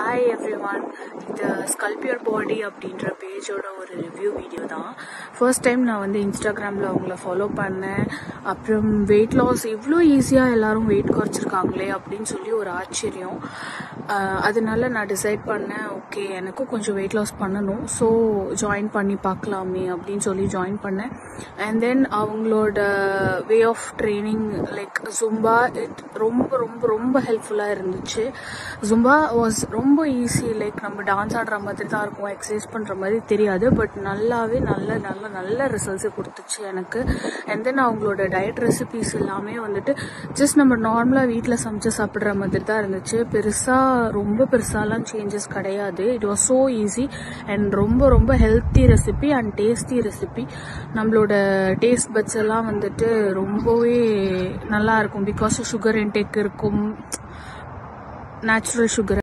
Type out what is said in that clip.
Hi every one இது ஸ்கல்பியர் பாடி அப்படின்ற பேஜோட ஒரு ரிவ்யூ வீடியோ தான். ஃபர்ஸ்ட் டைம் நான் வந்து இன்ஸ்டாகிராமில் அவங்கள ஃபாலோ பண்ணேன். அப்புறம் வெயிட் லாஸ் இவ்வளோ ஈஸியாக எல்லாரும் வெயிட் குறைச்சிருக்காங்களே அப்படின்னு சொல்லி ஒரு ஆச்சரியம். அதனால நான் டிசைட் பண்ணேன் ஓகே எனக்கும் கொஞ்சம் வெயிட் லாஸ் பண்ணணும். ஸோ ஜாயின் பண்ணி பார்க்கலாமே அப்படின்னு சொல்லி ஜாயின் பண்ணேன். அண்ட் தென் அவங்களோட way of training like Zumba it ரொம்ப ரொம்ப ரொம்ப ஹெல்ப்ஃபுல்லாக இருந்துச்சு. ஜும்பா வாஸ் ரொம்ப ரொம்ப ஈஸி லைக் நம்ம டான்ஸ் ஆடுற மாதிரி தான் இருக்கும் எக்ஸசைஸ் பண்ணுற மாதிரி தெரியாது பட் நல்லாவே நல்ல நல்ல நல்ல ரிசல்ட்ஸை கொடுத்துச்சு எனக்கு. அண்ட் தென் அவங்களோட டயட் ரெசிபிஸ் எல்லாமே வந்துட்டு ஜஸ்ட் நம்ம நார்மலாக வீட்டில் சமைச்சு சாப்பிட்ற மாதிரி தான் இருந்துச்சு. பெருசாக ரொம்ப பெருசாலாம் சேஞ்சஸ் கிடையாது. It was so easy and ரொம்ப ரொம்ப healthy recipe and tasty recipe நம்மளோட டேஸ்ட் பட்ஸ் எல்லாம் வந்துட்டு ரொம்பவே நல்லா இருக்கும். பிகாஸ் சுகர் இன்டேக் இருக்கும். Natural sugar